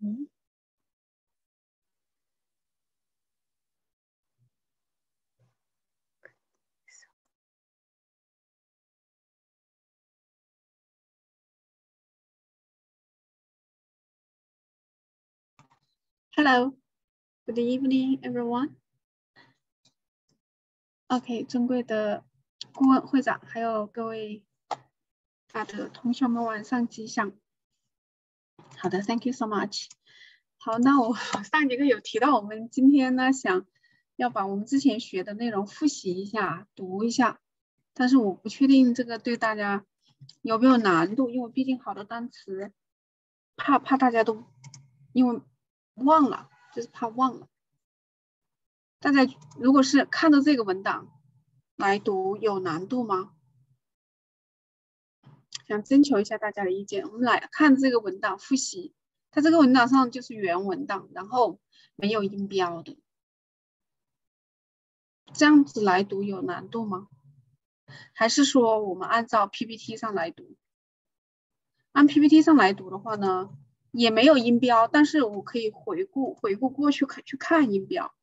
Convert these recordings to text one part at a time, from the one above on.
嗯。Hello, good evening, everyone. OK，尊贵的顾问会长，还有各位大的同学们，晚上吉祥。 好的，Thank you so much。好，那我 上节课有提到，我们今天呢想要把我们之前学的内容复习一下，读一下，但是我不确定这个对大家有没有难度，因为毕竟好多单词，怕怕大家都因为。忘了，就是怕忘了。大家如果是看到这个文档来读，有难度吗？想征求一下大家的意见。我们来看这个文档复习，它这个文档上就是原文档，然后没有音标的，这样子来读有难度吗？还是说我们按照 PPT 上来读？按 PPT 上来读的话呢？也没有音标，但是我可以回顾回顾过去看去看音标。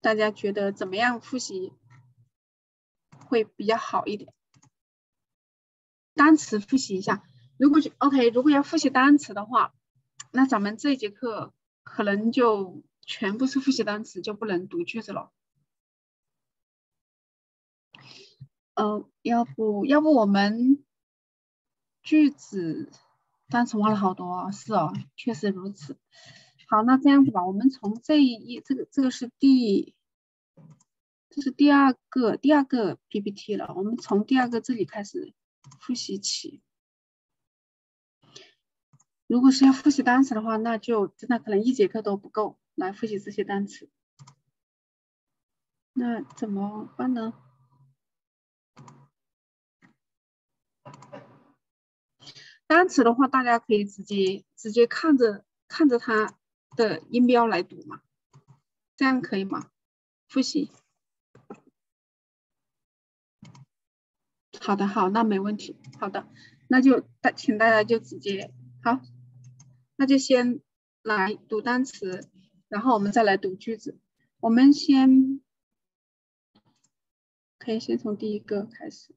大家觉得怎么样复习会比较好一点？单词复习一下，如果 OK，如果要复习单词的话，那咱们这节课可能就全部是复习单词，就不能读句子了。嗯，要不要不我们？句子单词忘了好多，是哦，确实如此。好，那这样子吧，我们从这一页，这个这个是第，这是第二个第二个 PPT 了，我们从第二个这里开始复习起。如果是要复习单词的话，那就真的可能一节课都不够来复习这些单词。那怎么办呢？单词的话，大家可以直接直接看着看着它的音标来读嘛，这样可以吗？复习。好的，好，那没问题。好的，那就大，请大家就直接好，那就先来读单词，然后我们再来读句子。我们先可以先从第一个开始。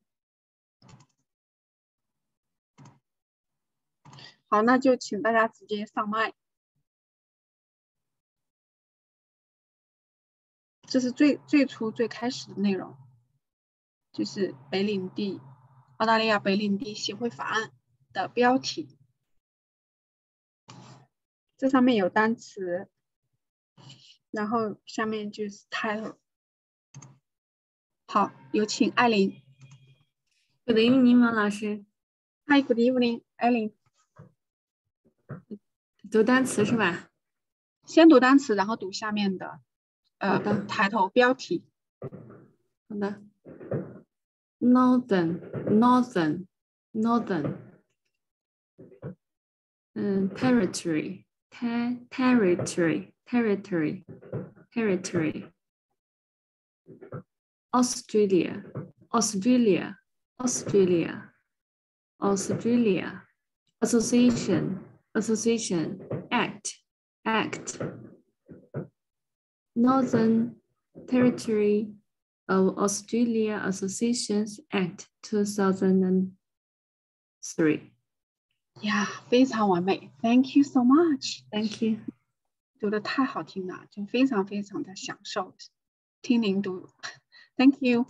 好，那就请大家直接上麦。这是最最初最开始的内容，就是北领地澳大利亚北领地协会法案的标题。这上面有单词，然后下面就是 title。好，有请艾琳。Good evening，马老师。Hi，Good evening，艾琳。读单词是吧？先读单词，然后读下面的，呃，抬头标题。好的。northern, northern, northern um, territory, ter territory, territory, territory. Australia, Australia, Australia, Australia. Association, association, act, act. Northern Territory of Australia Associations Act 2003. Yeah，非常完美。Thank you so much. Thank you. 读的太好听了，就非常非常的享受听您读。Thank you.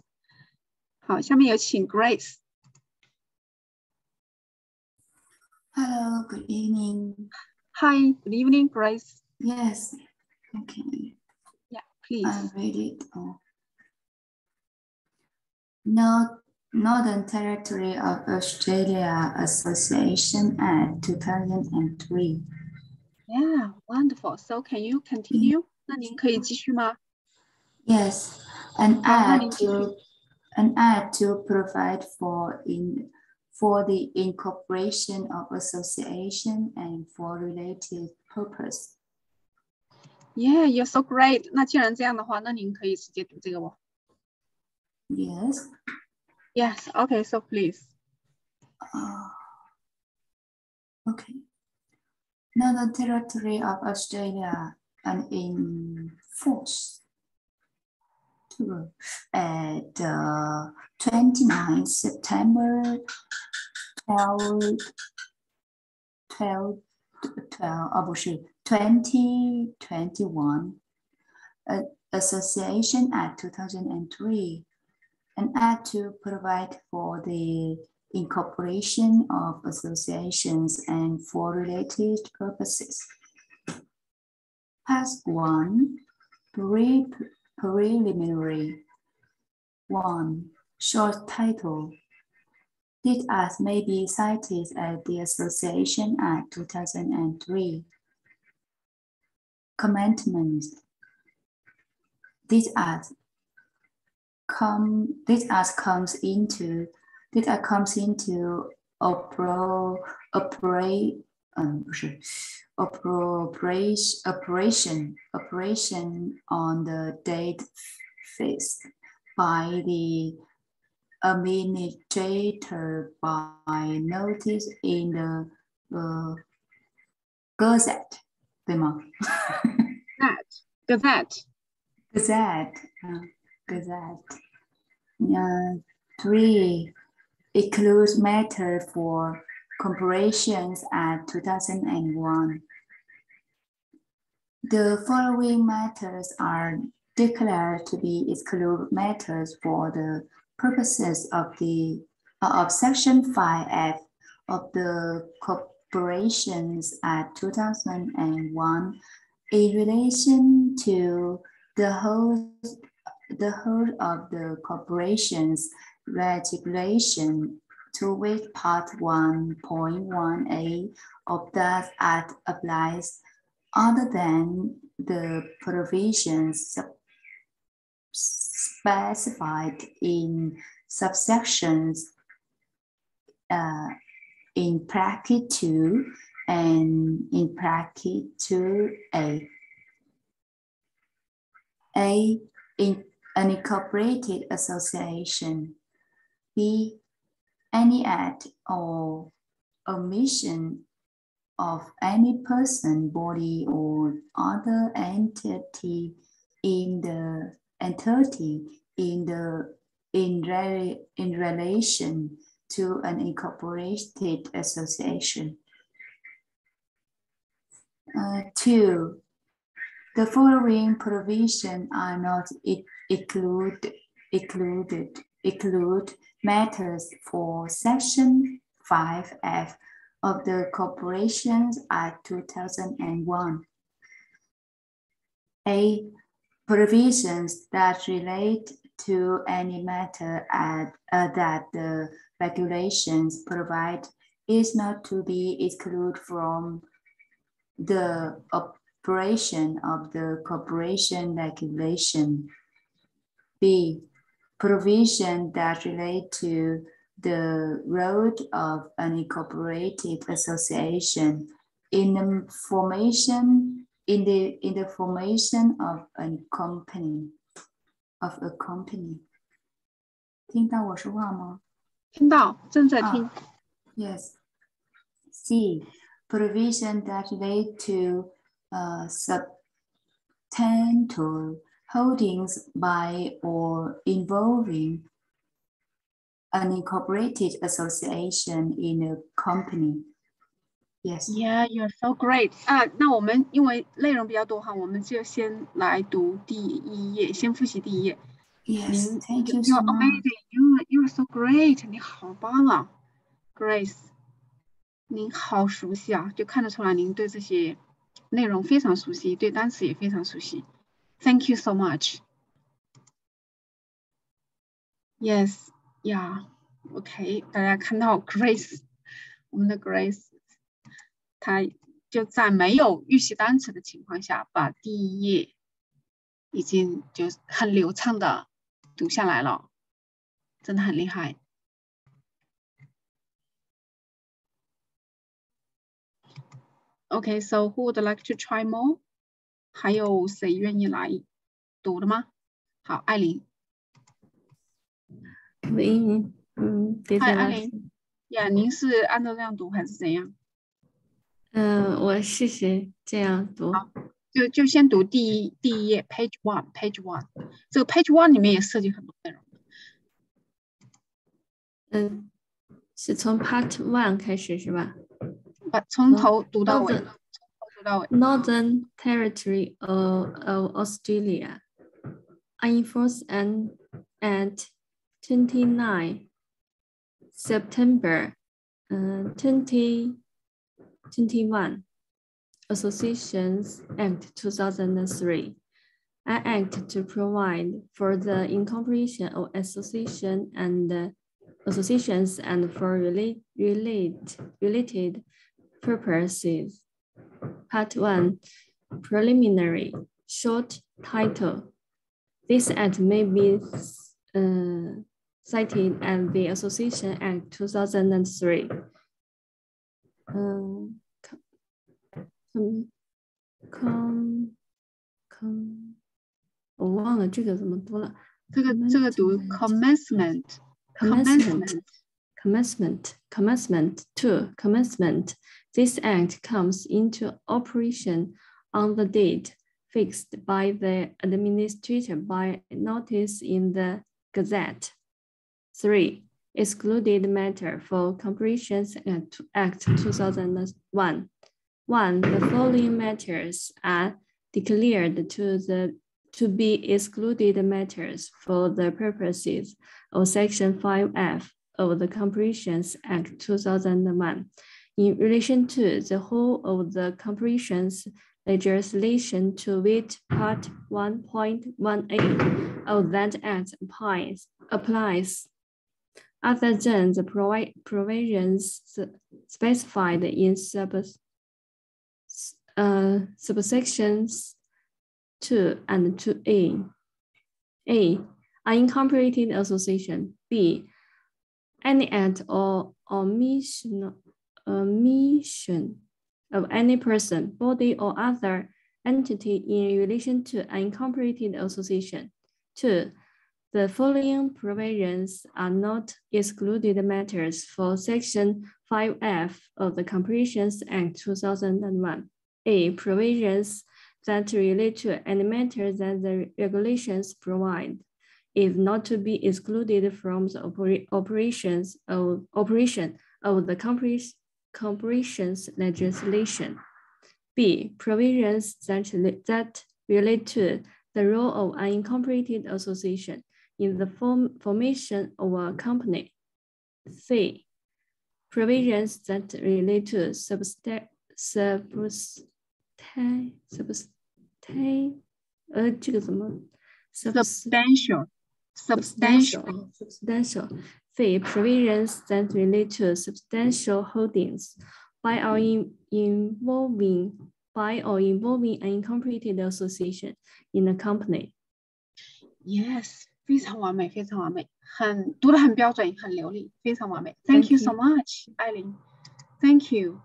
好，下面有请 Grace。Hello, good evening. Hi, good evening, Grace. Yes, okay. Yeah, please. I read it. Oh. North, Northern Territory of Australia Association Act 2003. Yeah, wonderful. So can you continue? 那您可以继续吗? Yes, an act to an act to provide for in for the incorporation of association and for related purpose. Yeah, you're so great. 那既然这样的话，那您可以直接读这个吗 ？Yes. Yes. Okay. So please. Uh, Okay. Now the territory of Australia and in force to at uh, 29 September 12, 12, 12, oh, 2021, uh, Association Act 2003, an act to provide for the incorporation of associations and for related purposes. Task 1, pre preliminary. 1. Short title. Did as may be cited at the Association Act 2003. Commencement. This as come this as comes into this data comes into opera, operate, um, operation, operation, operation on the date fixed by the administrator by notice in the uh, Gazette, 对吗 Gazette. Gazette, uh, Gazette. Uh, three, includes matter for corporations at 2001. The following matters are declared to be exclude matters for the purposes of the uh, of section 5f of the corporations at 2001 in relation to the whole the whole of the corporations regulation to which part 1.1a of that act applies other than the provisions specified in subsections uh, in bracket 2 and in bracket 2a. A, in an incorporated association B. Any act or omission of any person, body, or other entity in the entity in the in, re, in relation to an incorporated association. Uh, two, the following provisions are not include, included, include matters for Section 5F of the Corporations Act 2001. A. Provisions that relate to any matter at, uh, that the regulations provide is not to be excluded from the operation of the corporation regulation. B provision that relate to the role of an incorporated association in the formation in the in the formation of a company of a company. 听到我说话吗？听到，正在听。啊 Yes. C. Provision that relate to uh, substantial holdings by or involving an incorporated association in a company. Yes. Yeah, you're so great 啊！那我们因为内容比较多哈，我们就先来读第一页，先复习第一页。 Yes. 您 Thank you you're so much. amazing, you you're so great，你好棒啊，Grace，您好熟悉啊，就看得出来您对这些内容非常熟悉，对单词也非常熟悉。 Thank you so much. Yes, yeah, OK，大家看到 Grace，我们的 Grace，她就在没有预习单词的情况下，把第一页已经就很流畅的读下来了，真的很厉害。Okay, so who would like to try more? 还有谁愿意来读的吗？好，艾琳。可以，嗯，别嗨，再来。艾琳。呀，您是按照这样读还是怎样？嗯，我试试这样读。好就就先读第一第一页，page one，page one。这个 page one 里面也涉及很多内容。嗯，是从 part one 开始是吧？把从头读到尾，从头读到尾。Northern Territory of, of Australia enforced and at 29 September uh, 2021 Associations Act 2003 an act to provide for the incorporation of association and associations and for relate, relate, related purposes. Part 1 Preliminary Short Title This act may be uh, cited as the Association Act 2003. Um, com, com, com, 我忘了这个怎么读了。这个这个读 commencement commencement commencement commencement two commencement. this act comes into operation on the date fixed by the administrator by notice in the Gazette. Three, excluded matter for Corporations Act 2001. One, the following matters are declared to the to be excluded matters for the purposes of Section 5F of the Corporations Act 2001 in relation to the whole of the corporations legislation to which Part 1.18 of that Act applies, applies other than the provi provisions specified in sub, uh, subsections 2 and 2A. A, unincorporated association. B, any act or omission, omission of any person, body, or other entity in relation to an incorporated association. Two, the following provisions are not excluded matters for Section 5F of the Corporations Act 2001. A, provisions that relate to any matter that the regulations provide is not to be excluded from the oper operations of operation of the corporations legislation. B, provisions that, that relate to the role of an incorporated association in the form, formation of a company. C, provisions that relate to substan substan substan 呃，这个怎么 substantial substantial substantial fee provisions that relate to substantial holdings by or in, involving by or involving an incorporated association in a company. Yes，非常完美，非常完美，很读的很标准，很流利，非常完美。Thank, Thank you so much，艾琳。Thank you。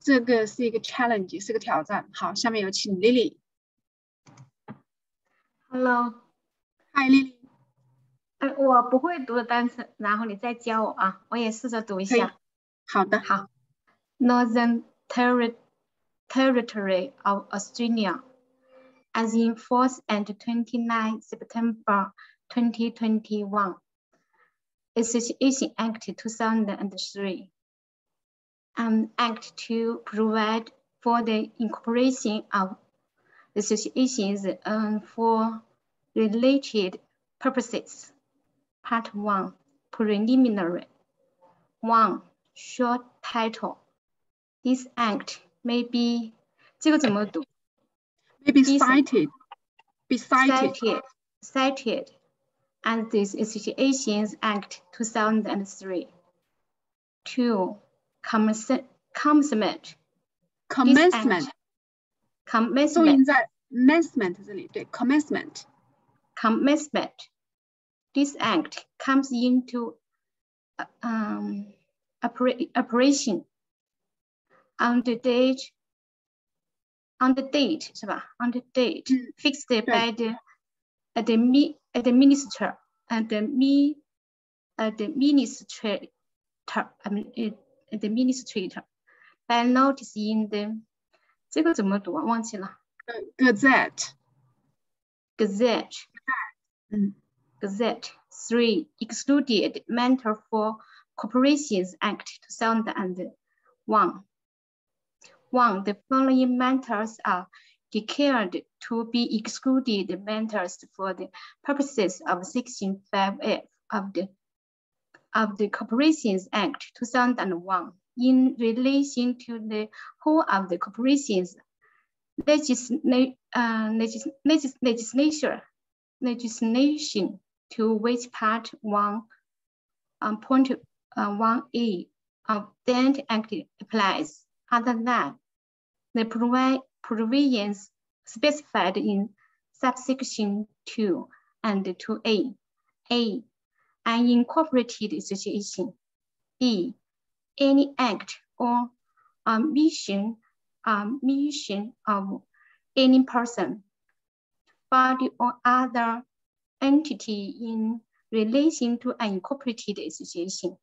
这个是一个 challenge，是个挑战。好，下面有请 Lily。Hello，Hi Lily。 呃，我不会读的单词，然后你再教我啊，我也试着读一下。好的，好。Northern Terri Territory of Australia, as in force and 29 September 2021. Association Act 2003. An act to provide for the incorporation of associations and for related purposes. Part 1 Preliminary 1 Short Title This Act may be 这个怎么读 may be cited be cited cited, cited as this Associations Act 2003 2 Commencement commencement commencement commencement 这里对 commencement commencement this act comes into um, operation on the date on the date 是吧？on the date fixed by the the administrator and the me uh, the administrator I mean it, the administrator by notice in the 这个怎么读啊？忘记了。呃，Gazette。 Gazette. 嗯 Gazette. Three excluded matter for Corporations Act 2001. One, the following matters are declared to be excluded matters for the purposes of Section 5F of the of the Corporations Act 2001 in relation to the whole of the corporations legisla uh, legis legis legislature legislation to which part one um, point uh, one A of that act applies. Other than the provi provisions specified in subsection two and two A. A, an incorporated association. B, any act or um, mission, um, mission of any person, body or other entity in relation to an incorporated association.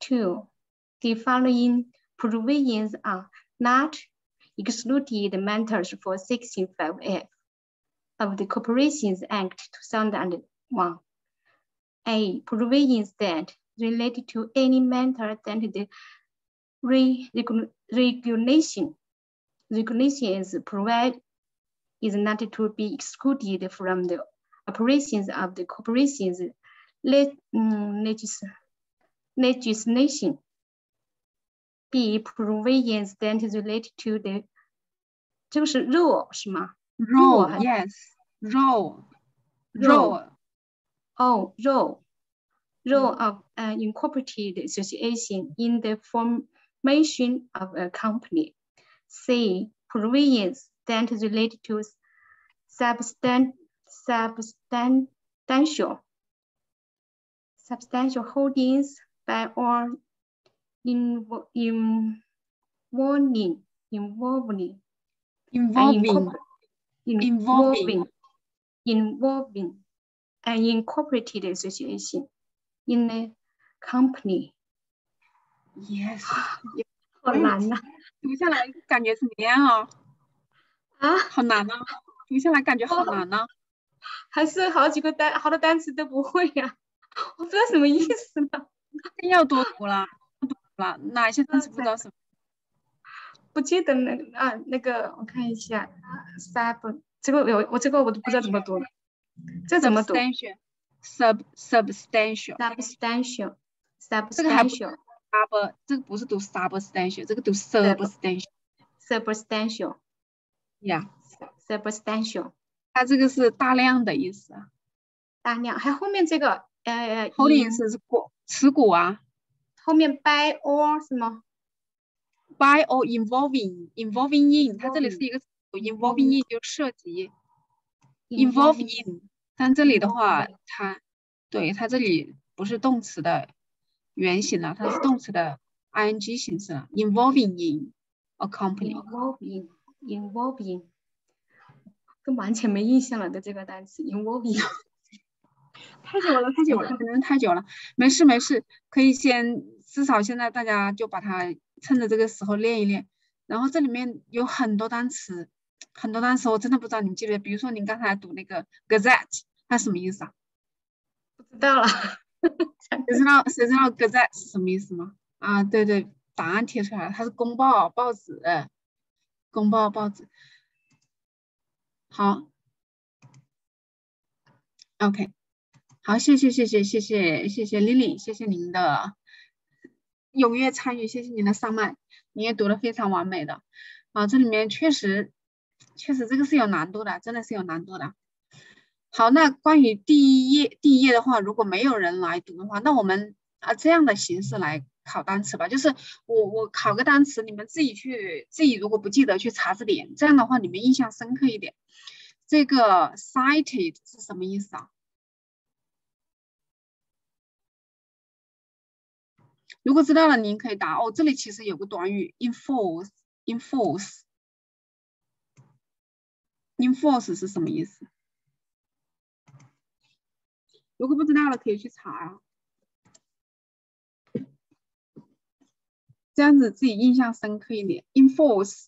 Two, the following provisions are not excluded matters for Section 5F of the Corporations Act 2001. A, provisions that related to any matter that the re regu regulation regulations provide is not to be excluded from the operations of the corporations le um, legis legislation. B, provisions that is related to the 这个是 rule 是吗 Role, Role. yes. Role. Role. Role. Oh, role. Role of an incorporated association in the formation of a company. C, provisions that relate to substan substantial substantial holdings by or invo- involving involving and Involving. incorpor- Involving. involving an incorporated association in a company. Yes. 好难呐、读下来感觉怎么样啊？啊！好难啊！读下来感觉好难啊！ 还是好几个单好多单词都不会呀、我不知道什么意思呢。要多读了，多读了，哪些单词不知道什么？不记得那个啊，那个我看一下，sub 这个我我这个我都不知道怎么读了，这怎么读 Substantial. Sub 个还不 substantial sub 这个不是读 substantial，这个读 substantial。substantial 呀，substantial 它这个是大量的意思啊。大量，还有后面这个呃，holding 是股持股啊后面 by or 是吗？，by or involving involving in，它这里是一个 involving in 就涉及 involve in，但这里的话它对它这里不是动词的原形了，它是动词的 ing 形式了，involving in a company。involving involving，都完全没印象了的这个单词 involving。太久了，太久了，可能太久了。没事没事，可以先至少现在大家就把它趁着这个时候练一练。然后这里面有很多单词，很多单词我真的不知道你们记不记得。比如说您刚才读那个 gazette，它什么意思啊？不知道了，谁知道谁知道 gazette 是什么意思吗？啊，对对，答案贴出来了，它是公报报纸，公报报纸。好，OK，好，谢谢谢谢谢谢谢谢 Lily，谢谢您的踊跃参与，谢谢您的上麦，你也读的非常完美的。啊，这里面确实确实这个是有难度的，真的是有难度的。好，那关于第一页第一页的话，如果没有人来读的话，那我们啊这样的形式来考单词吧，就是我我考个单词，你们自己去自己如果不记得去查字典，这样的话你们印象深刻一点。这个 cited 是什么意思啊？如果知道了，您可以答哦。这里其实有个短语 enforce，enforce，enforce 是什么意思？如果不知道了，可以去查啊。这样子自己印象深刻一点。enforce。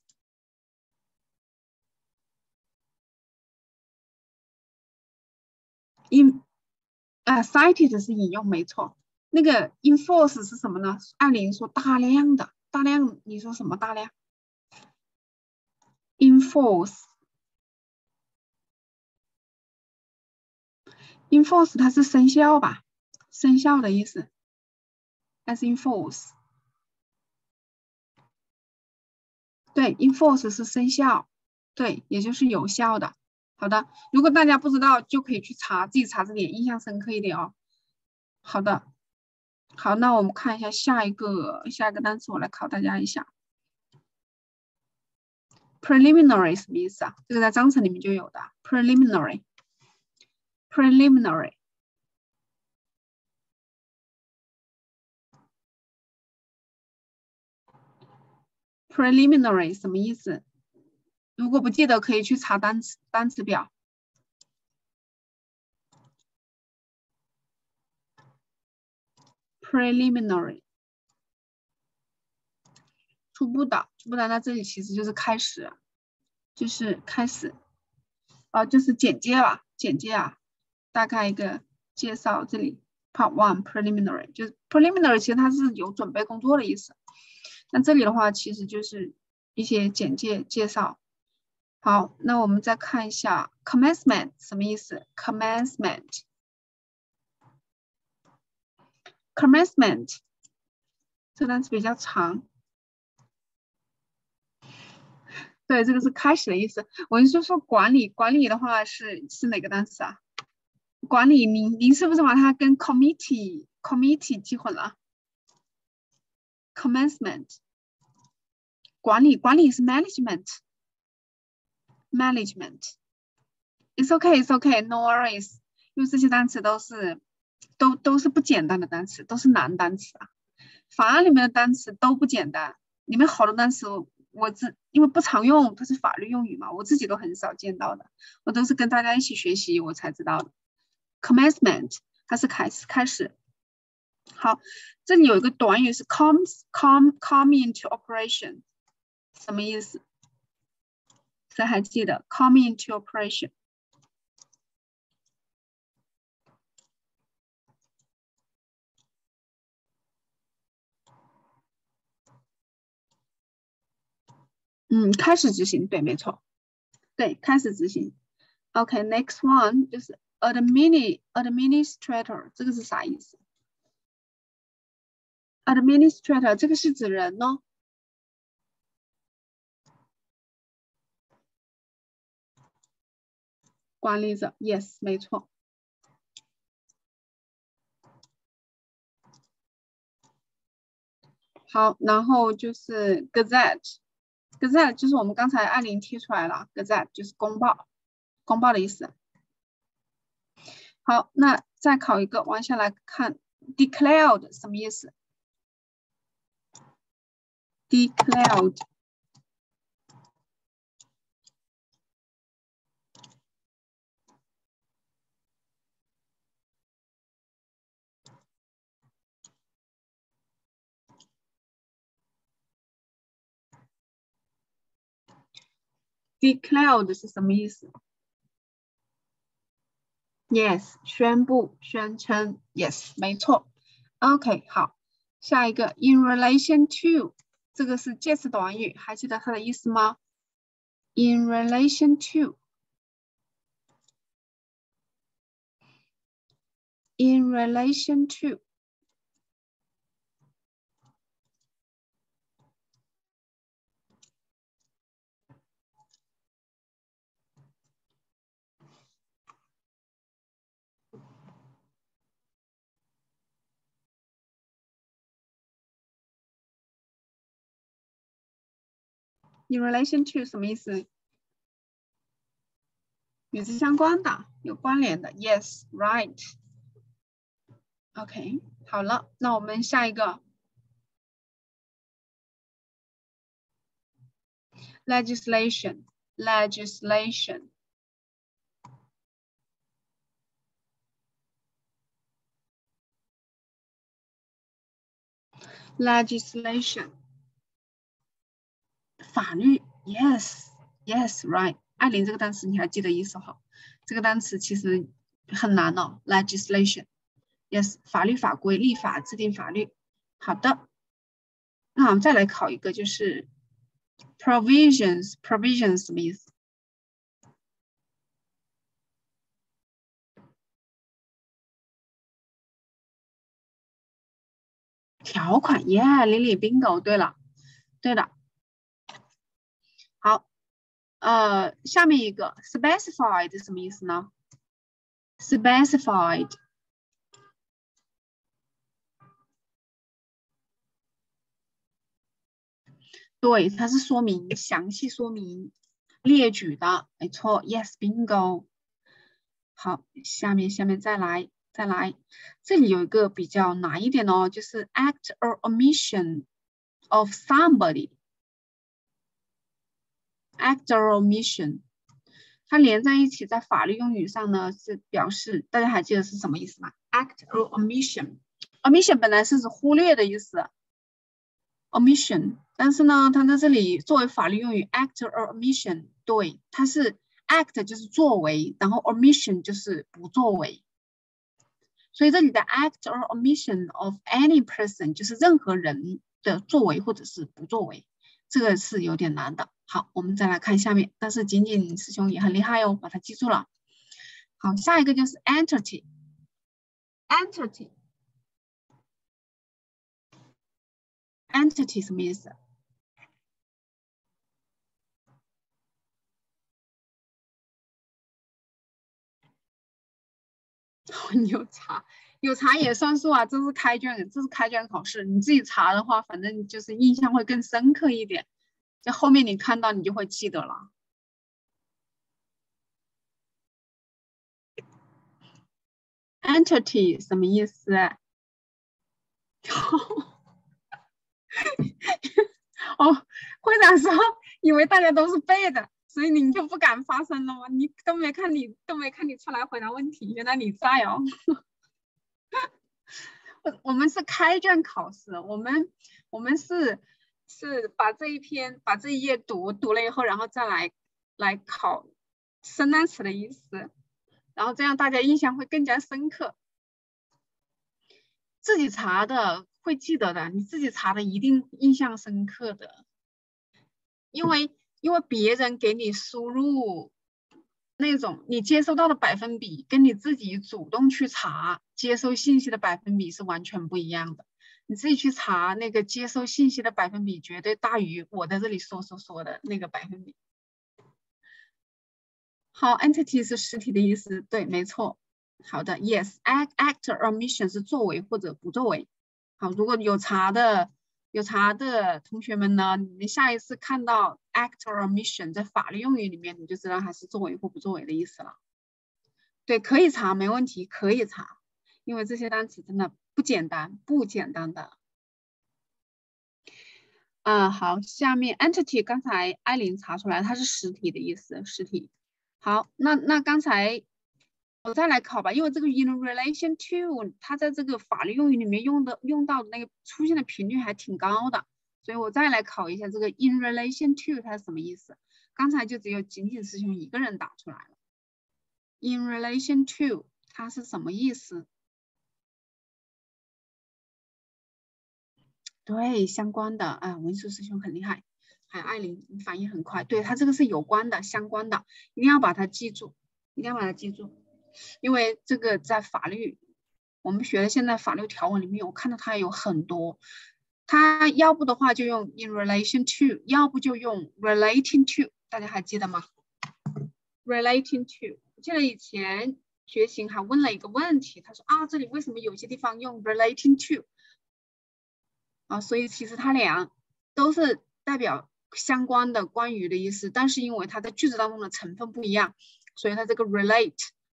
in 啊，cited 是引用没错。那个 enforce 是什么呢？艾琳说大量的，大量，你说什么大量？enforce，enforce 它是生效吧？生效的意思，as enforce。对，enforce 是生效，对，也就是有效的。好的，如果大家不知道，就可以去查，自己查字典，印象深刻一点哦。好的，好，那我们看一下下一个下一个单词，我来考大家一下。preliminary 什么意思啊？这个在章程里面就有的，preliminary，preliminary。preliminary preliminary 什么意思？如果不记得，可以去查单词单词表。preliminary 初步的，初步的，那这里其实就是开始，就是开始，啊，就是简介吧，简介啊，大概一个介绍。这里 part one preliminary 就是 preliminary，其实它是有准备工作的意思。那这里的话，其实就是一些简介介绍。好，那我们再看一下 commencement 什么意思？commencement，commencement 这单词比较长。对，这个是开始的意思。我们就说管理，管理的话是是哪个单词啊？管理，您您是不是把它跟 committee committee 记混了？commencement。管理管理是 management，management。It's okay, it's okay, no worries。因为这些单词都是都都是不简单的单词，都是难单词啊。法案里面的单词都不简单，里面好多单词我自因为不常用，它是法律用语嘛，我自己都很少见到的，我都是跟大家一起学习我才知道的。Commencement 它是开始开始。好，这里有一个短语是 comes come come into operation。什么意思？谁还记得？Come into operation。嗯，开始执行，对，没错，对，开始执行。OK，next one 就是 admini administrator，这个是啥意思？administrator 这个是指人呢？管理者，yes，没错。好，然后就是 Gazette，Gazette 就是我们刚才艾琳贴出来了，Gazette 就是公报，公报的意思。好，那再考一个，往下来看，Declared 什么意思？Declared。Declared 是什么意思？Yes，宣布、宣称。Yes，没错。OK，好，下一个 in relation to 这个是介词短语，还记得它的意思吗？In relation to，in relation to。In relation to 什么意思？与之相关的，有关联的。Yes, right. OK，好了，那我们下一个。Legislation, legislation. Legislation. 法律，yes，yes，right。艾琳这个单词你还记得意思哈？这个单词其实很难哦，legislation，yes，法律法规、立法、制定法律。好的，那我们再来考一个，就是 provisions，provisions 什么意思？条款耶，李李 bingo，对了，对的。呃，下面一个 specified 什么意思呢？specified，对，它是说明、详细说明、列举的，没错，yes bingo。好，下面下面再来。再来，这里有一个比较难一点哦，就是 act or omission of somebody。Act or omission，它连在一起，在法律用语上呢是表示，大家还记得是什么意思吗？act or omission，omission 本来是指忽略的意思，omission，但是呢，它在这里作为法律用语，act or omission，对，它是 act 就是作为，然后 omission 就是不作为。所以这里的 act or omission of any person 就是任何人的作为或者是不作为，这个是有点难的。好，我们再来看下面，但是仅仅师兄也很厉害哦，把它记住了。好，下一个就是 entity，entity，entity 什么意思？有查，有查也算数啊！这是开卷，这是开卷考试。你自己查的话，反正就是印象会更深刻一点。在后面你看到，你就会记得了。Entity 什么意思？哦，会长说以为大家都是背的。所以你就不敢发声了吗？你都没看你都没看你出来回答问题，原来你在哦。我我们是开卷考试，我们我们是是把这一篇把这一页读读了以后，然后再来来考生单词的意思，然后这样大家印象会更加深刻。自己查的会记得的，你自己查的一定印象深刻的，因为。因为别人给你输入那种你接收到的百分比，跟你自己主动去查接收信息的百分比是完全不一样的。你自己去查那个接收信息的百分比，绝对大于我在这里说说说的那个百分比。好，entity 是实体的意思，对，没错。好的，yes，act actor mission 是作为或者不作为。好，如果有查的。有查的同学们呢，你下一次看到 act or omission 在法律用语里面，你就知道它是作为或不作为的意思了。对，可以查，没问题，可以查，因为这些单词真的不简单，不简单的。啊，好，下面 entity 刚才艾琳查出来，它是实体的意思，实体。好，那那刚才。我再来考吧，因为这个 in relation to 它在这个法律用语里面用的用到的那个出现的频率还挺高的，所以我再来考一下这个 in relation to 它是什么意思？刚才就只有仅仅师兄一个人打出来了。in relation to 它是什么意思？对，相关的，啊，文殊师兄很厉害，还有艾琳，你反应很快，对他这个是有关的，相关的，一定要把它记住，一定要把它记住。因为这个在法律，我们学的现在法律条文里面，我看到它有很多，它要不的话就用 in relation to，要不就用 relating to，大家还记得吗？relating to，我记得以前学琴还问了一个问题，他说啊，这里为什么有些地方用 relating to？啊，所以其实它俩都是代表相关的、关于的意思，但是因为它在句子当中的成分不一样，所以它这个 relate。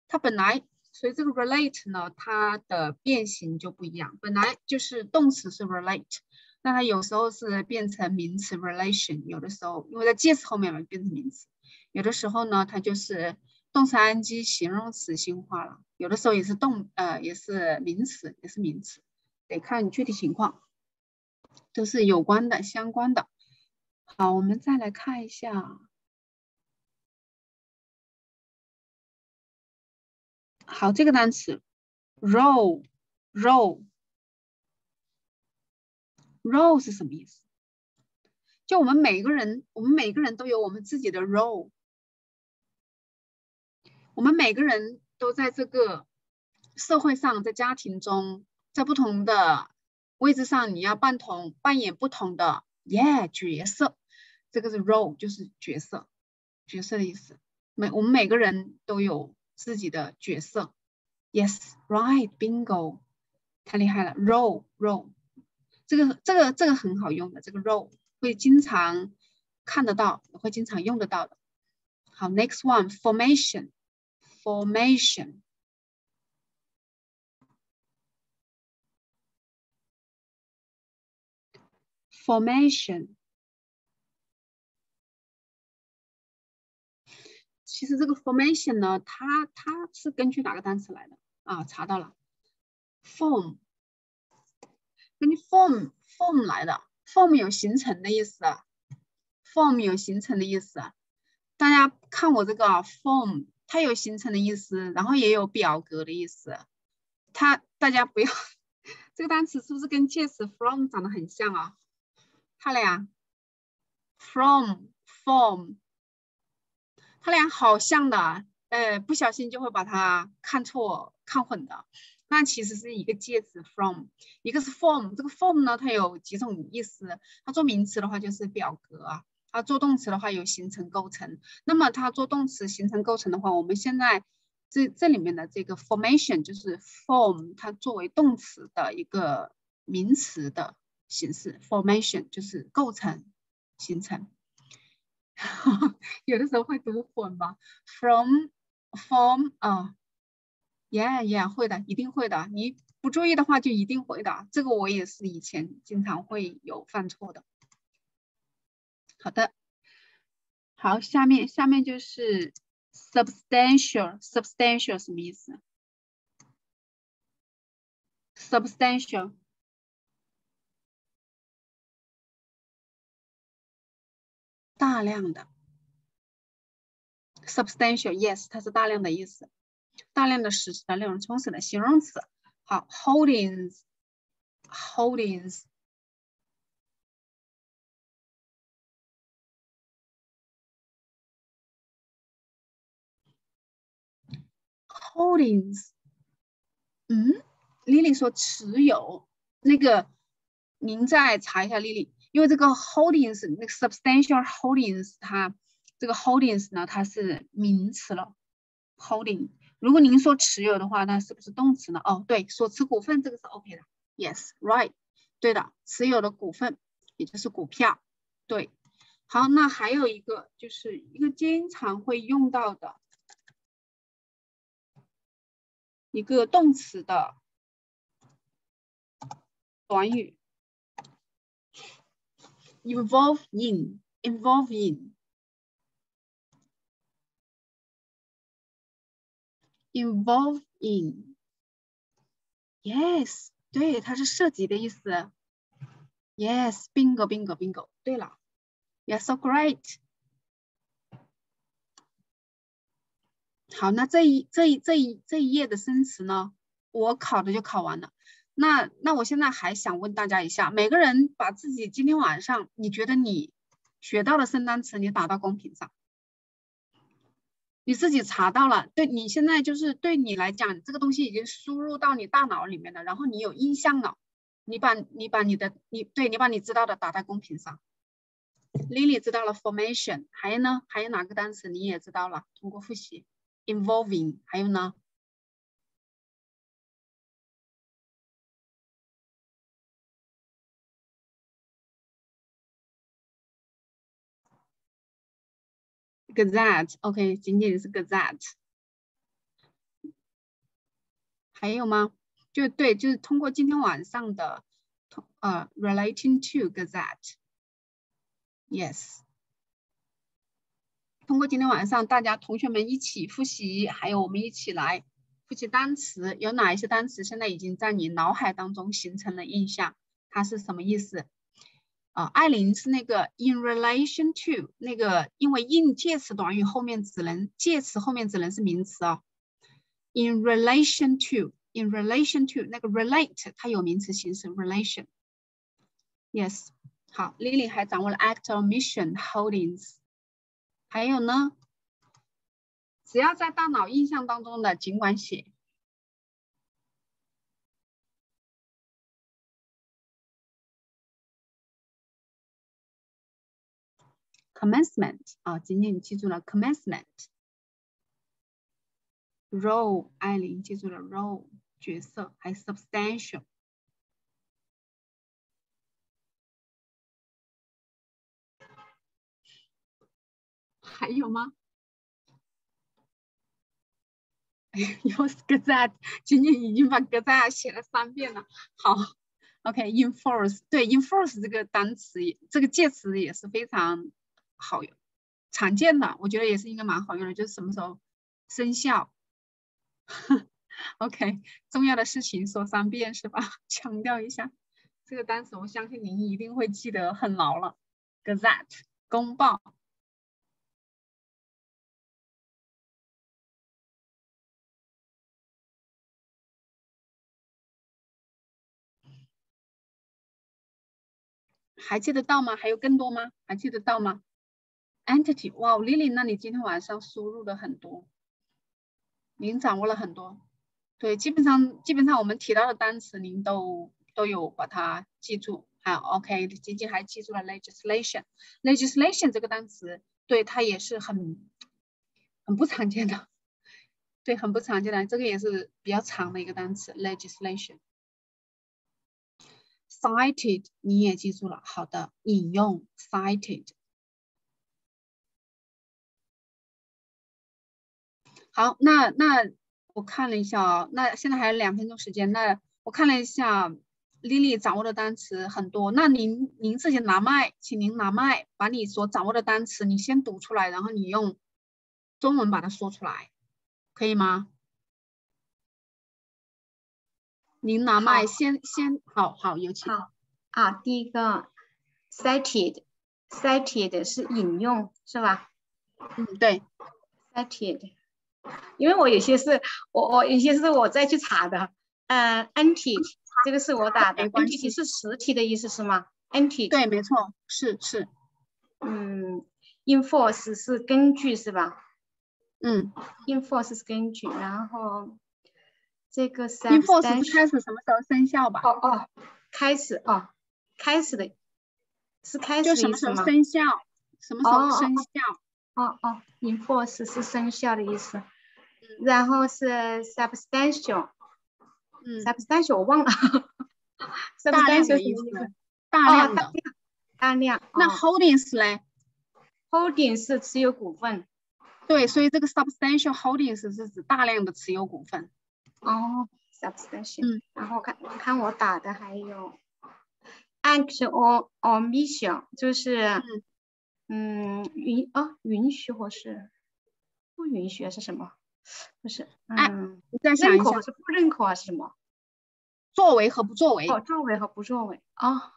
它本来，所以这个 relate 呢，它的变形就不一样。本来就是动词是 relate，那它有时候是变成名词 relation，有的时候因为在介词后面嘛变成名词，有的时候呢它就是动词 ing 形容词性化了，有的时候也是动呃也是名词也是名词，得看具体情况，都是有关的相关的。好，我们再来看一下。好，这个单词，role，role，role 是什么意思？就我们每个人，我们每个人都有我们自己的 role，我们每个人都在这个社会上，在家庭中，在不同的位置上，你要扮同扮演不同的，yeah 角色，这个是 role，就是角色，角色的意思。每我们每个人都有。自己的角色，Yes，right，bingo，太厉害了，role，role，这个这个这个很好用的，这个 role 会经常看得到，会经常用得到的。好，next one formation，formation formation，。其实这个 formation 呢，它它是根据哪个单词来的啊？查到了，form，根据 form form 来的，form 有形成的意思，form 有形成的意思。大家看我这个 form，它有形成的意思，然后也有表格的意思。它大家不要 这个单词是不是跟介词 from 长得很像啊？它俩 from form。它俩好像的，呃，不小心就会把它看错、看混的。那其实是一个介词 from，一个是 form。这个 form 呢，它有几种意思。它做名词的话就是表格，它做动词的话有形成、构成。那么它做动词形成、构成的话，我们现在这这里面的这个 formation 就是 form，它作为动词的一个名词的形式，formation 就是构成、形成。有的时候会读混吧，from from 啊，yeah yeah 会的，一定会的。你不注意的话，就一定会的。这个我也是以前经常会有犯错的。好的，好，下面下面就是 substantial substantial 什么意思？substantial。大量的，substantial，yes，它是大量的意思，大量的实质的内容充实的形容词。好，holdings，holdings，嗯，Lily 说持有，那个您再查一下，Lily。因为这个 holdings 那个 substantial holdings 它这个 holdings 呢它是名词了，holding。如果您说持有的话，那是不是动词呢？哦，对，所持股份这个是 OK 的，Yes，right，对的，持有的股份也就是股票，对。好，那还有一个就是一个经常会用到的一个动词的短语。Involve in, involve in, involve in. Yes，对，它是涉及的意思。Yes，bingo bingo bingo。对了，You're so great。好，那这一这一这一这一页的生词呢，我考的就考完了。那那我现在还想问大家一下，每个人把自己今天晚上你觉得你学到的生单词，你打到公屏上，你自己查到了，对你现在就是对你来讲，这个东西已经输入到你大脑里面了，然后你有印象了，你把你把你的你对你把你知道的打在公屏上。Lily 知道了 formation，还有呢？还有哪个单词你也知道了？通过复习，involving，还有呢？Gazette，OK，仅仅是 Gazette，还有吗？就对，就是通过今天晚上的呃，relating to Gazette，Yes，通过今天晚上大家同学们一起复习，还有我们一起来复习单词，有哪一些单词现在已经在你脑海当中形成了印象？它是什么意思？啊，艾琳是那个 in relation to 那个，因为 in 介词短语后面只能介词后面只能是名词啊。in relation to in relation to 那个 relate 它有名词形式 relation。Yes，好，Lily 还掌握了 act or mission holdings。还有呢，只要在大脑印象当中的，尽管写。Commencement 啊，今天你记住了 commencement。role 艾琳记住了 role 角色，还有 substantial。还有吗？哎呀，又是 gazette，今天已经把 gazette 写了三遍了。好，OK，enforce，对，enforce 这个单词，这个介词也是非常。好用，常见的，我觉得也是应该蛮好用的，就是什么时候生效。OK，重要的事情说三遍是吧？强调一下这个单词，我相信您一定会记得很牢了。Gazette，公报。还记得到吗？还有更多吗？还记得到吗？entity，哇，Lily，那你今天晚上输入的很多，您掌握了很多，对，基本上基本上我们提到的单词您都都有把它记住，好，OK，晶晶还记住了 legislation，legislation 这个单词，对，它也是很很不常见的，对，很不常见的，这个也是比较长的一个单词，legislation，cited 你也记住了，好的，引用 cited。好，那那我看了一下啊，那现在还有两分钟时间。那我看了一下，Lily 掌握的单词很多。那您您自己拿麦，请您拿麦，把你所掌握的单词你先读出来，然后你用中文把它说出来，可以吗？您拿麦，先先，好好有请。好啊，第一个 cited，cited 是引用是吧？嗯，对，cited。因为我有些是我我有些是我再去查的，嗯，entity 这个是我打的，entity 是实体的意思是吗？entity 对，没错，是是，嗯，enforce 是根据是吧？嗯，enforce 是根据，然后这个 enforce 是开始什么时候生效吧？哦哦，开始哦，开始的，是开始什么时候生效？什么时候生效？哦哦，enforce 是生效的意思，然后是 substantial，嗯，substantial 我忘了，substantial 意思，大量的，大量。那 holdings 嘞？holdings 是持有股份。对，所以这个 substantial holdings 是指大量的持有股份。哦，substantial。嗯，然后我看，我看我打的还有 act or or mission，就是。嗯，允啊，允许或是不允许是什么？不是，嗯，你再想一下，是不认可还是什么？作为和不作为？哦，作为和不作为啊。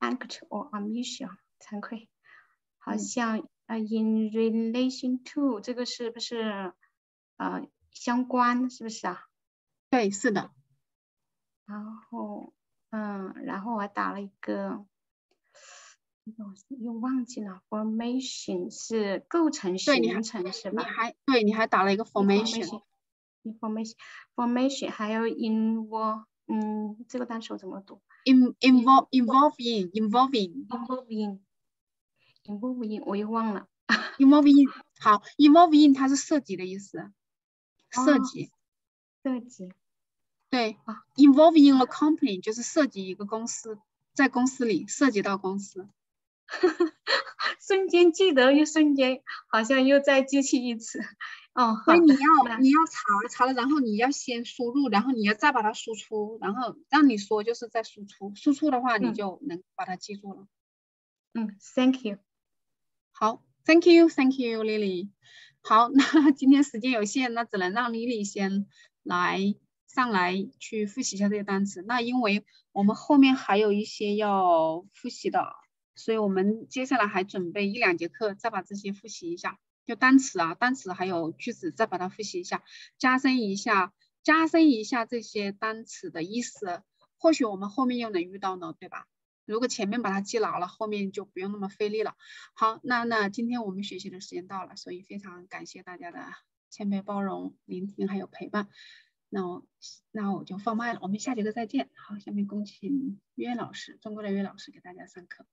Act or omission，惭愧，好像啊，in relation to 这个是不是呃相关？是不是啊？对，是的。然后，嗯，然后我还打了一个。又忘记了，formation 是构成、形成是吧？你还对，你还打了一个 formation，formation，formation，还有 involve，嗯，这个单词我怎么读？in involving，involving，involving，involving，我又忘了。involving，好，involving 它是涉及的意思，涉及，涉及，对啊，involving a company 就是涉及一个公司，在公司里涉及到公司。瞬间记得，又瞬间好像又再记起一次。哦，所以你要你要查查了，然后你要先输入，然后你要再把它输出，然后让你说就是在输出，输出的话你就能把它记住了。嗯，Thank you。好，Thank you，Thank you，Lily。好，那今天时间有限，那只能让 Lily 先来上来去复习一下这些单词。那因为我们后面还有一些要复习的，所以我们接下来还准备一两节课，再把这些复习一下。就单词啊，单词还有句子，再把它复习一下，加深一下，加深一下这些单词的意思。或许我们后面又能遇到呢，对吧？如果前面把它记牢了，后面就不用那么费力了。好，那那今天我们学习的时间到了，所以非常感谢大家的谦卑包容、聆听还有陪伴。那我那我就放麦了，我们下节课再见。好，下面恭请岳老师，中国的岳老师给大家上课。